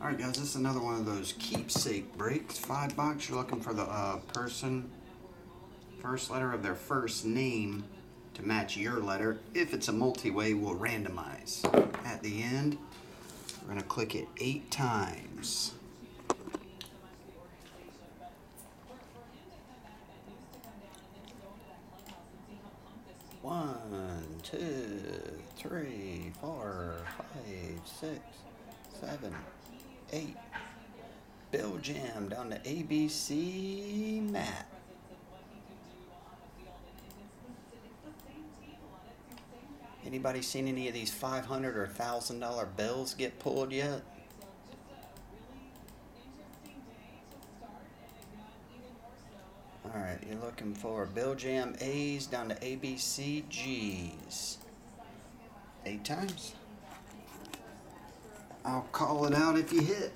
Alright guys, this is another one of those keepsake breaks. Five bucks, you're looking for the uh, person, first letter of their first name to match your letter. If it's a multi-way, we'll randomize. At the end, we're gonna click it eight times. One, two, three, four, five, six, seven, eight. Bill Jam down to ABC Matt. Anybody seen any of these 500 or $1,000 bills get pulled yet? Alright, you're looking for Bill Jam A's down to ABC G's. Eight times. I'll call it out if you hit.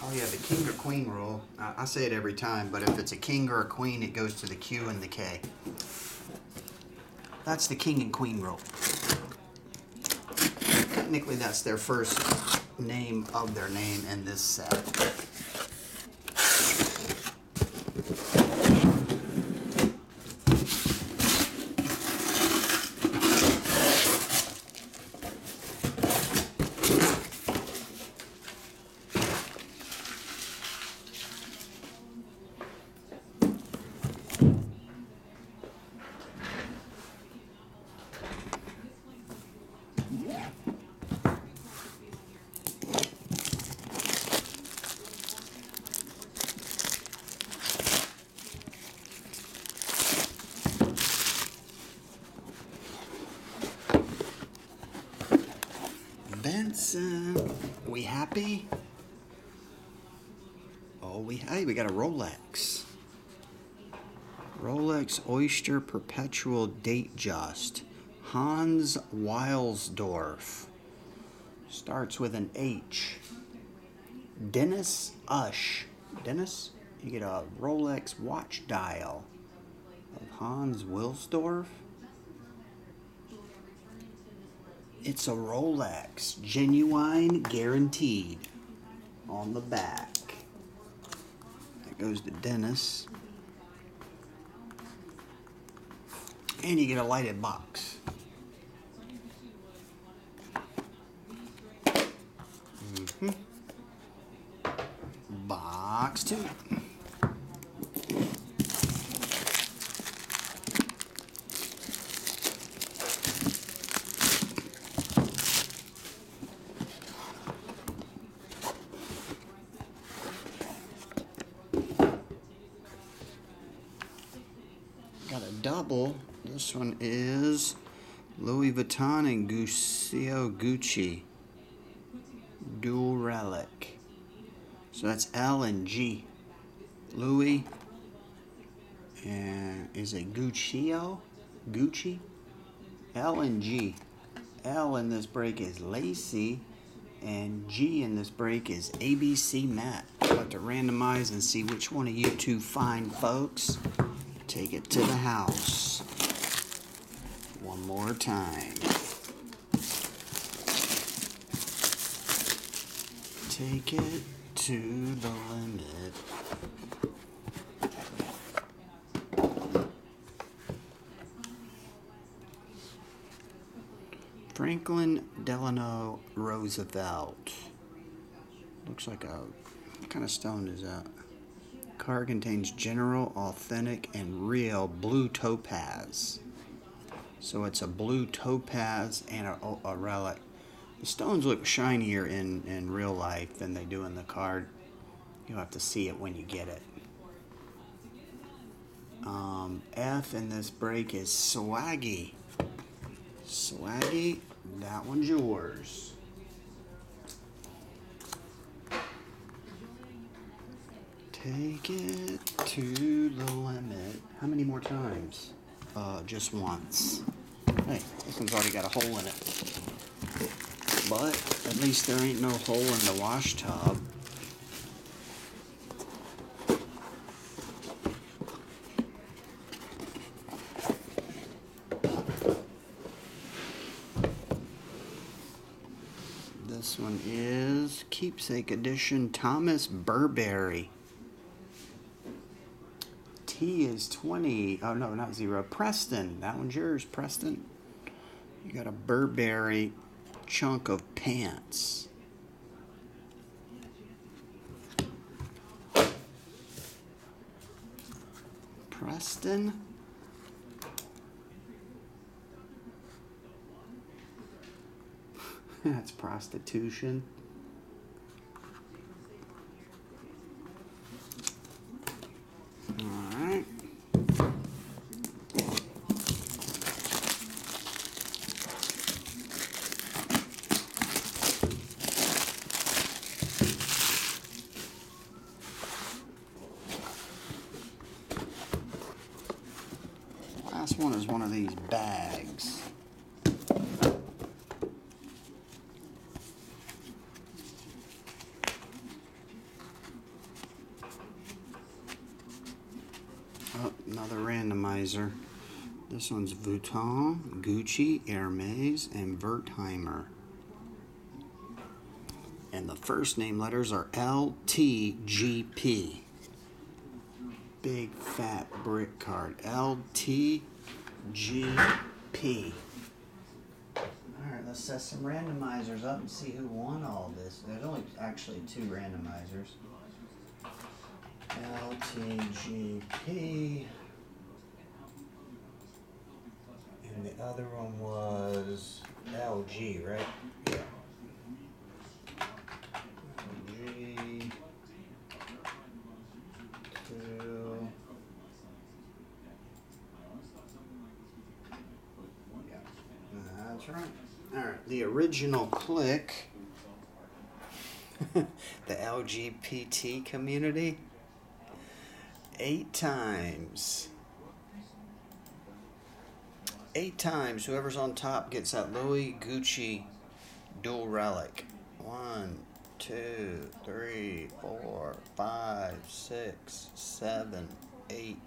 Oh yeah, the king or queen rule. I, I say it every time, but if it's a king or a queen, it goes to the Q and the K. That's the king and queen rule. Technically, that's their first name of their name in this set. Benson, uh, we happy? Oh, we hey, we got a Rolex. Rolex Oyster Perpetual Datejust. Hans Wilsdorf. Starts with an H. Dennis Ush. Dennis, you get a Rolex watch dial of Hans Wilsdorf. It's a Rolex, genuine, guaranteed, on the back. That goes to Dennis. And you get a lighted box. hmm Box two. Double. This one is Louis Vuitton and Guccio Gucci. Dual relic. So that's L and G. Louis and is it Guccio? Gucci? L and G. L in this break is Lacy, and G in this break is ABC Matt. I'll to randomize and see which one of you two fine folks take it to the house. One more time. Take it to the limit. Franklin Delano Roosevelt. Looks like a what kind of stone is that? Card contains general, authentic, and real blue topaz. So it's a blue topaz and a, a relic. The stones look shinier in, in real life than they do in the card. You'll have to see it when you get it. Um, F in this break is Swaggy. Swaggy, that one's yours. Take it to the limit. How many more times? Uh, just once. Hey, this one's already got a hole in it. But at least there ain't no hole in the wash tub. This one is Keepsake Edition Thomas Burberry. T is 20. Oh, no, not zero. Preston. That one's yours, Preston. You got a Burberry chunk of pants. Preston. That's prostitution. All right. Last one is one of these bags. Oh, another randomizer. This one's Vuitton, Gucci, Hermes, and Wertheimer. And the first name letters are LTGP. Big fat brick card. LTGP. Alright, let's set some randomizers up and see who won all this. There's only actually two randomizers. LTGP. And the other one was LG, right? Yeah. LG. Two. Yeah, that's right. All right, the original click. the LGBT community eight times. Eight times, whoever's on top gets that Louis Gucci dual relic. One, two, three, four, five, six, seven, eight.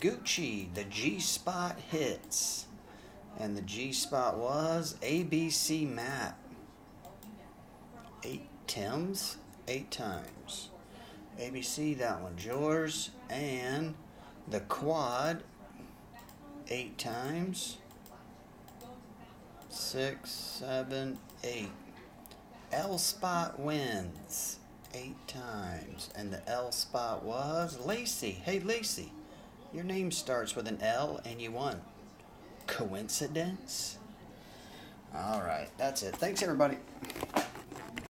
Gucci, the G spot hits. And the G spot was ABC Matt. Eight Tims, eight times. ABC, that one's yours. And the quad, eight times. Six, seven, eight. L spot wins eight times. And the L spot was Lacey. Hey, Lacey, your name starts with an L and you won. Coincidence? All right, that's it. Thanks, everybody.